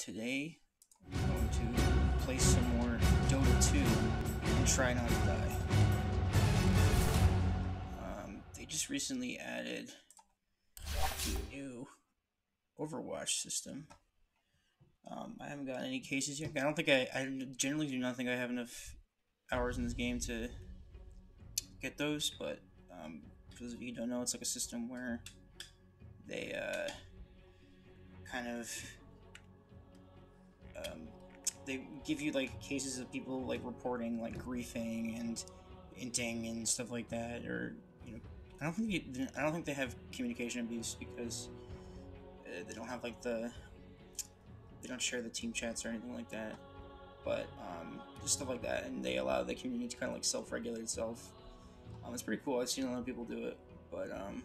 today I'm going to play some more Dota 2 and try not to die. Um, they just recently added a new Overwatch system. Um, I haven't got any cases yet. I don't think I, I generally do not think I have enough hours in this game to get those, but um, for those of you who don't know, it's like a system where they uh, kind of um, they give you like cases of people like reporting like griefing and inting and stuff like that, or you know, I don't think I don't think they have communication abuse because uh, they don't have like the they don't share the team chats or anything like that, but um, just stuff like that, and they allow the community to kind of like self-regulate itself. Um, it's pretty cool. I've seen a lot of people do it, but um,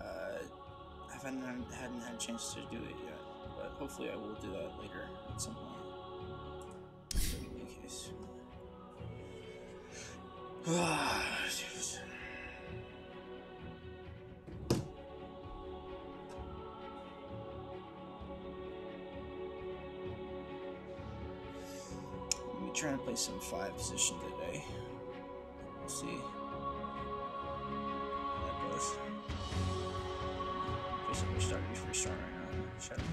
uh, I haven't hadn't had a chance to do it yet but hopefully I will do that later at some point. In any case. I'm trying to play some five position today. We'll see. How that goes. We're starting first round right now. Shut up.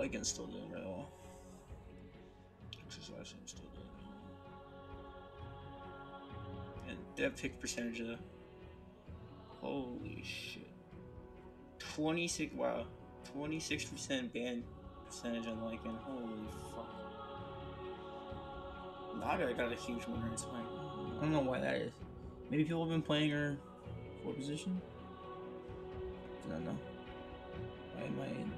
Vikings still doing really well. Exercise I'm still doing really well. And dev pick percentage of holy shit. 26 wow. 26% ban percentage on Lycan. Holy fuck. Naga got a huge winner in time. I don't know why that is. Maybe people have been playing her four position? I don't know. Why am I in?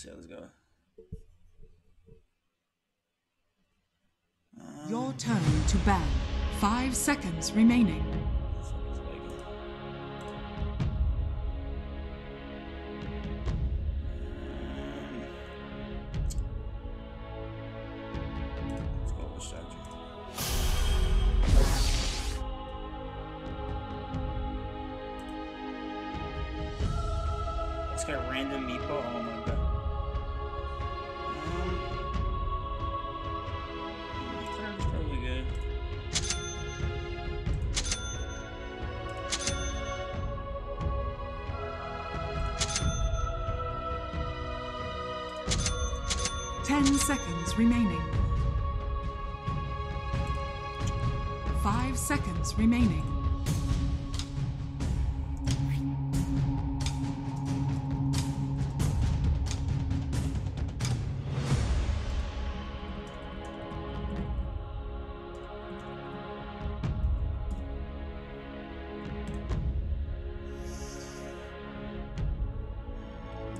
See how this goes. Your turn to ban. Five seconds remaining. A random. Oh my god. Ten seconds remaining. Five seconds remaining.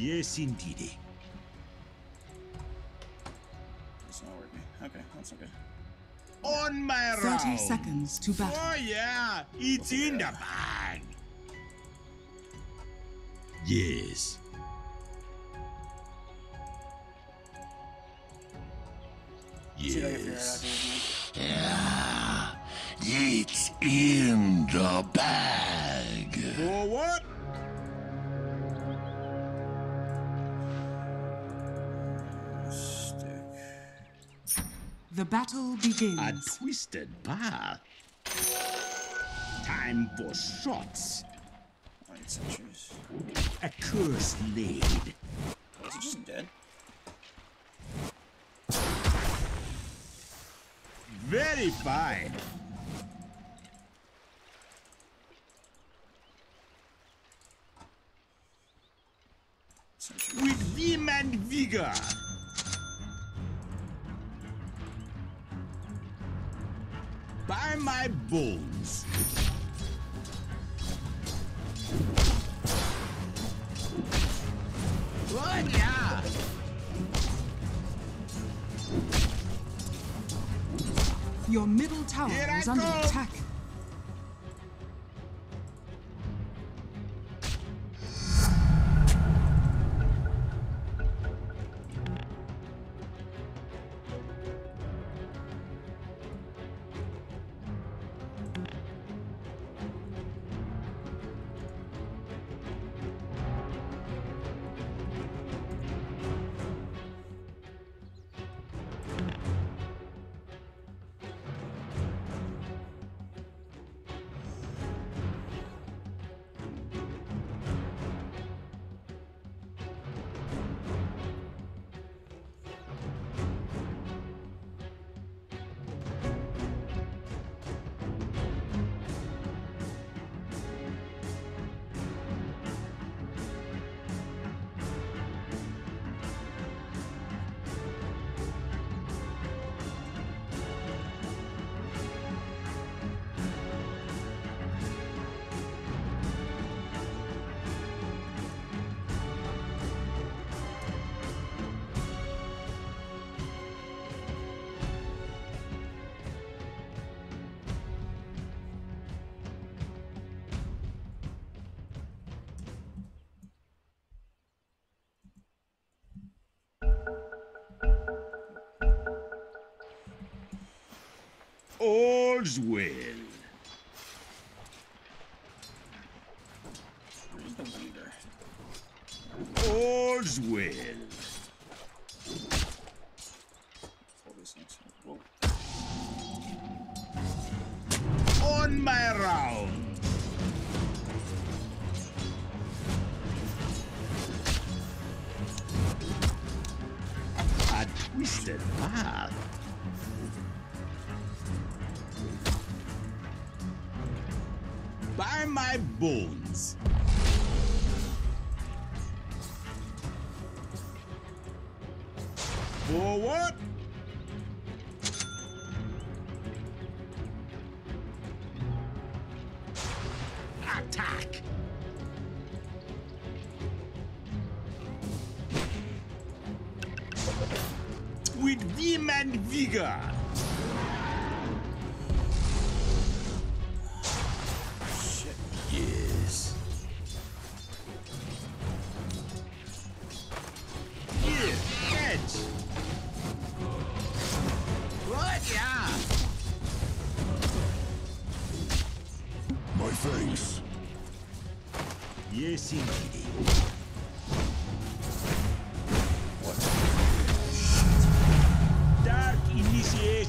Yes, indeed. It's not working. Okay, that's okay. On my 30 round. seconds to battle. Oh yeah, it's in the bag. Yes. See if I can figure it out. Yes. Yeah, it's in the bag. For The battle begins. A begins. twisted path. Time for shots. Light sensors. A curse laid. Was it just dead? Very fine. Bones. Oh yeah. Your middle tower is under attack. All's well. All's well. On my round. A twisted path. By my bones. For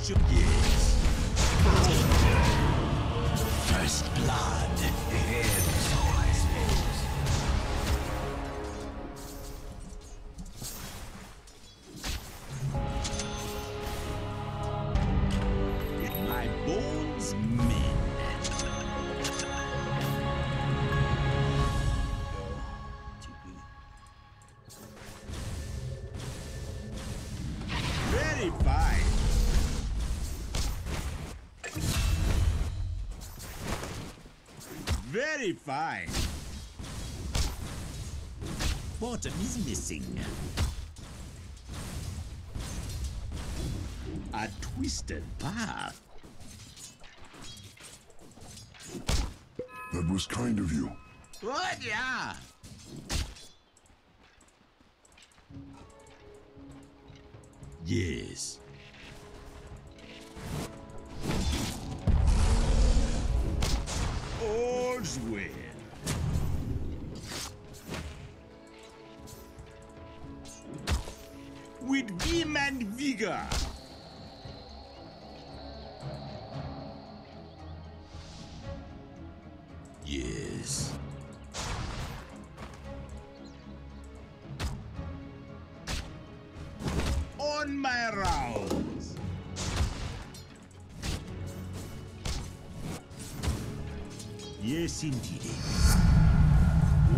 initiation. Yes. Fine. Bottom is missing. A twisted path. That was kind of you. What? Yeah. Yes. Well. With vim and vigor.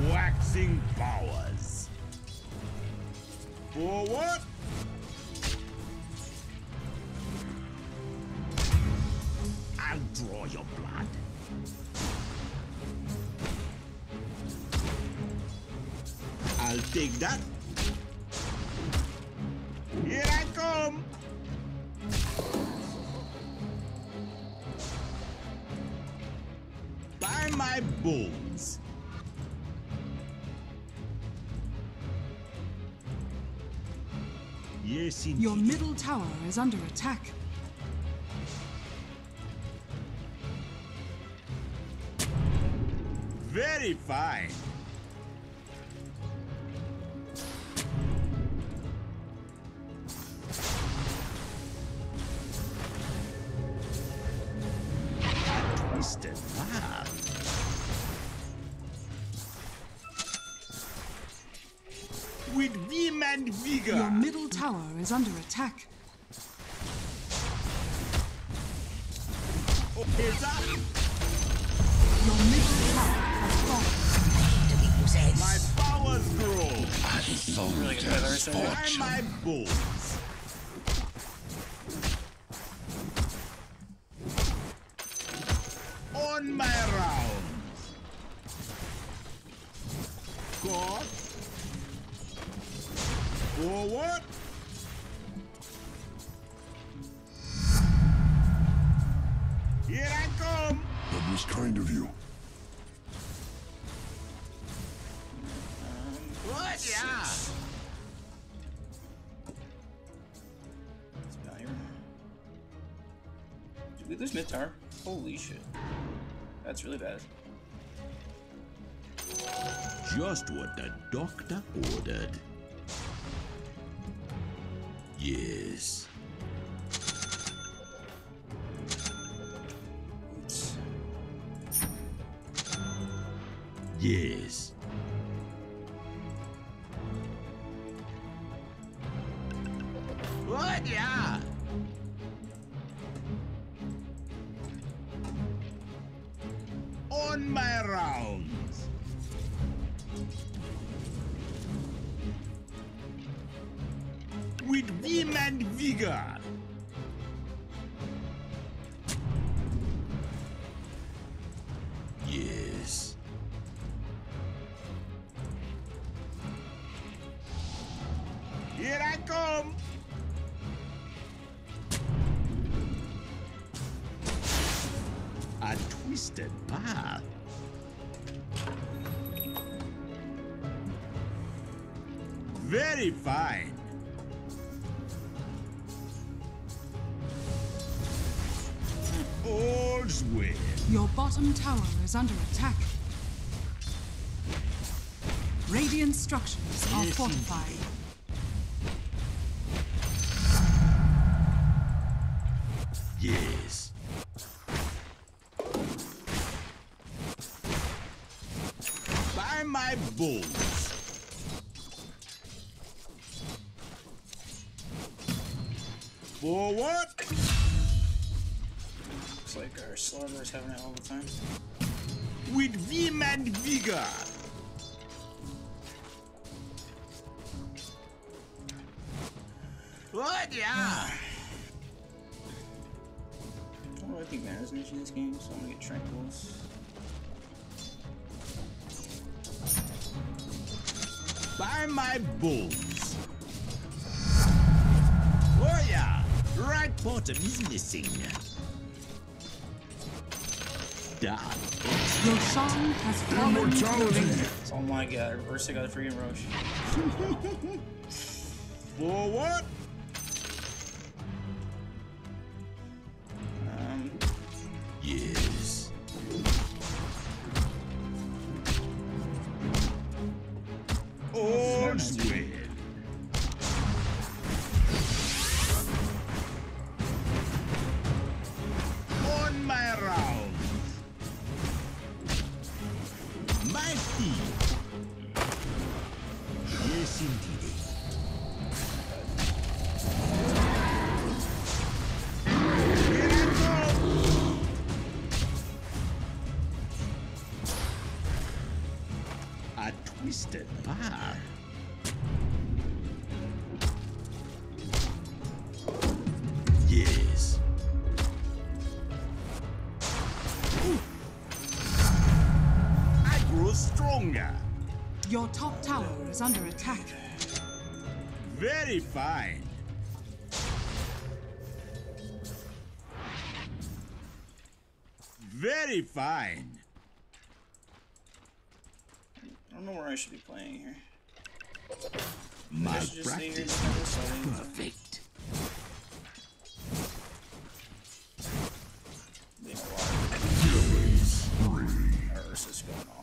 Waxing powers. For what? I'll draw your blood. I'll take that. My bones! Yes, indeed. Your middle tower is under attack. Very fine. Bones. Tower? Holy shit. That's really bad. Just what the doctor ordered. Yes. Yes. What? Yeah. rounds. With vim and vigor. Yes. Here I come! A twisted path. Very fine. All's well. Your bottom tower is under attack. Radiant structures are fortified. Yes. By my bulls. Our sluggers having it all the time. With vim and vigor. What? Yeah. Oh, I think Mana's niche in this game, so I'm gonna get Tranquils. By my bulls. Oh yeah. Right bottom is missing. Done. Roshan has fallen to the ring. Oh my god, reverse I got a freaking Roche. For what? Is under attack. Very fine. Very fine. I don't know where I should be playing here. My I should just stay here and practice defend this side. perfect. They have a lot of Ursus going on.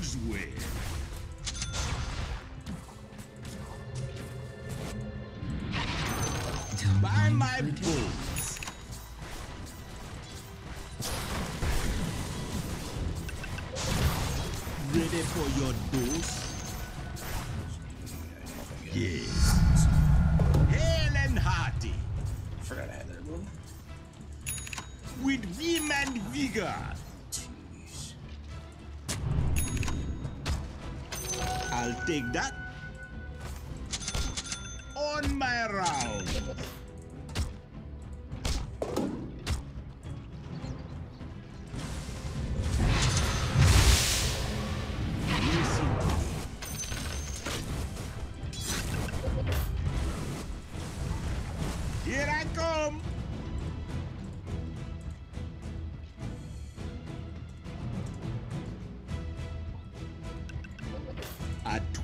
All's well. By my bulls. Ready for your dose? Yes. Take that.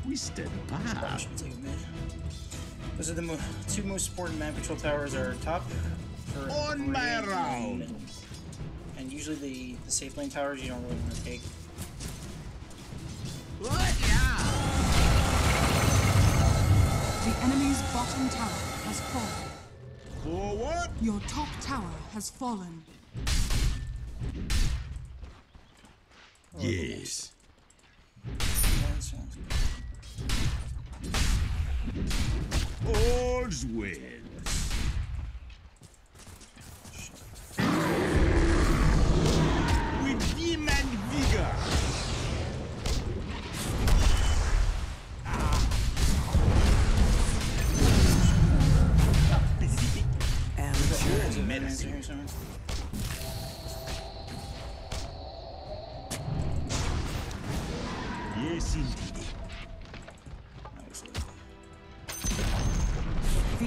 Twisted I path. should take mid. Those are the mo two most important map control towers are top for On my and round. And usually the, the safe lane towers you don't really want to take. What? Yeah. The enemy's bottom tower has fallen. For what? Your top tower has fallen. Yes. All's well.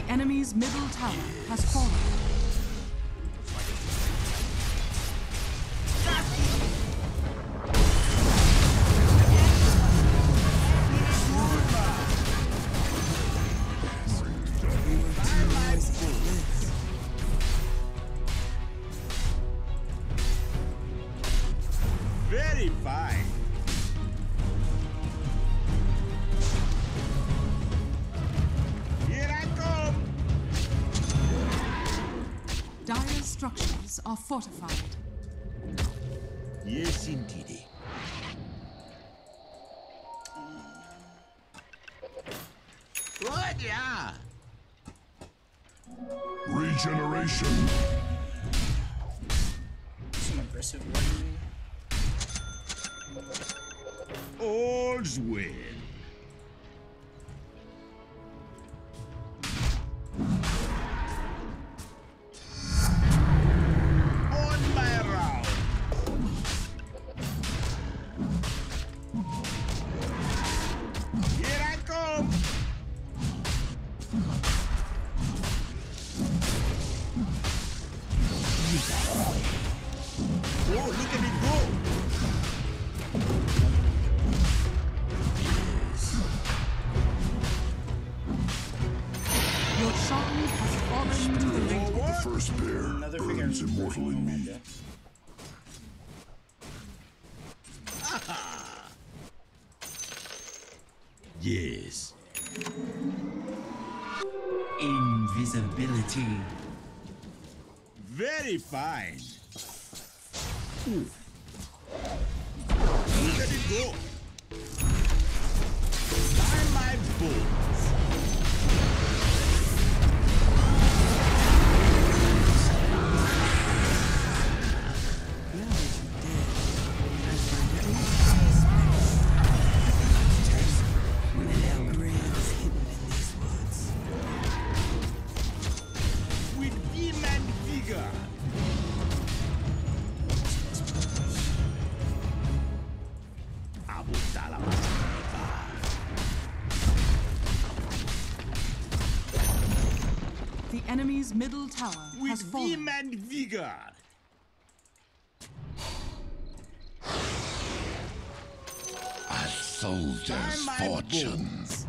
enemy's middle tower has fallen. visibility. Very fine. Ooh. was vigar. Niemand A soldier's fortune. Bones.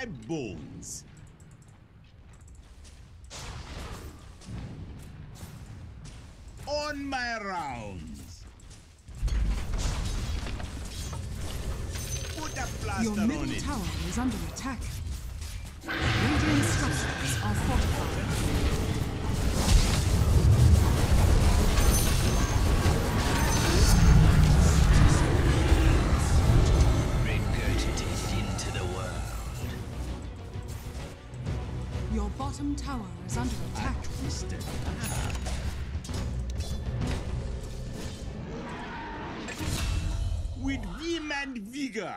My bones. On my rounds. Put a plaster Your on middle it. tower is under attack. Bottom tower is under attack. With vim and vigor.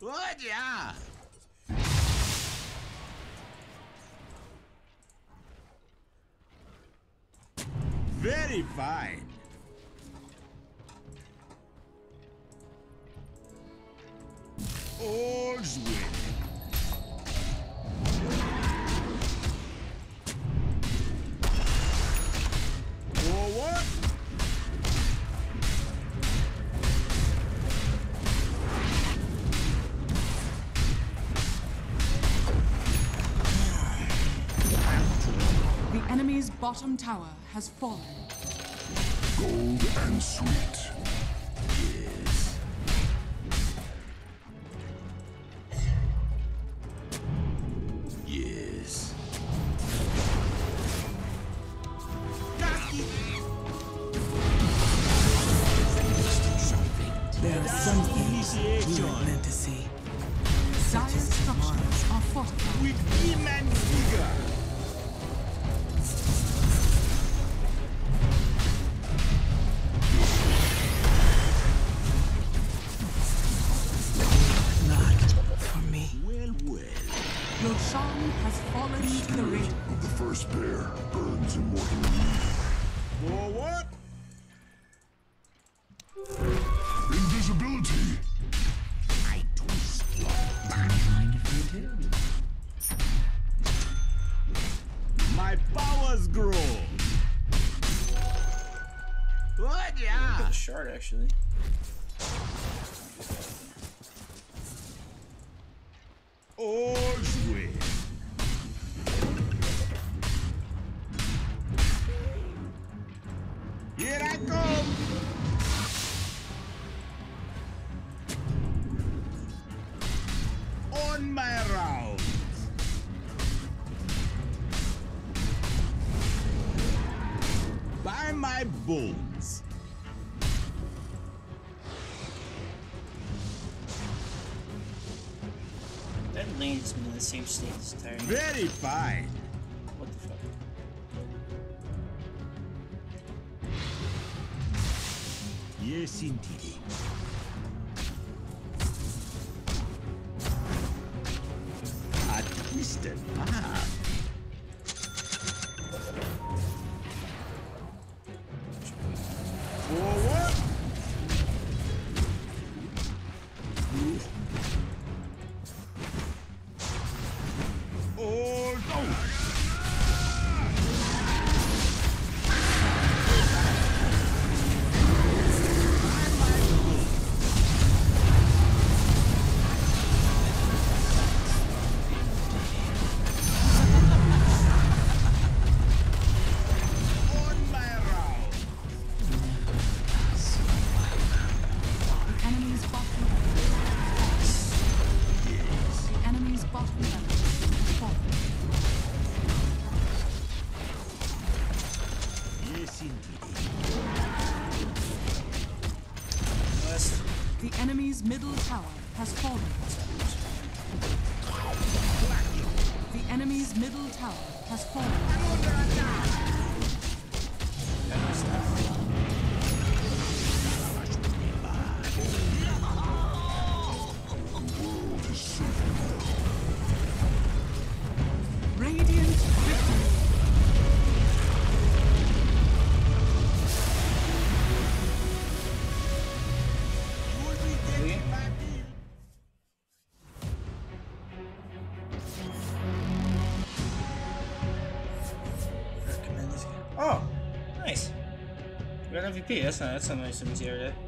What yeah? Very fine. All's well. The enemy's bottom tower has fallen. Gold and sweet. What yeah? Got a shard actually. All's same state entire game. Very fine. What the fuck? Yes, indeed. A twisted path. Forward. Recommend this game. Oh, nice. We got MVP. That's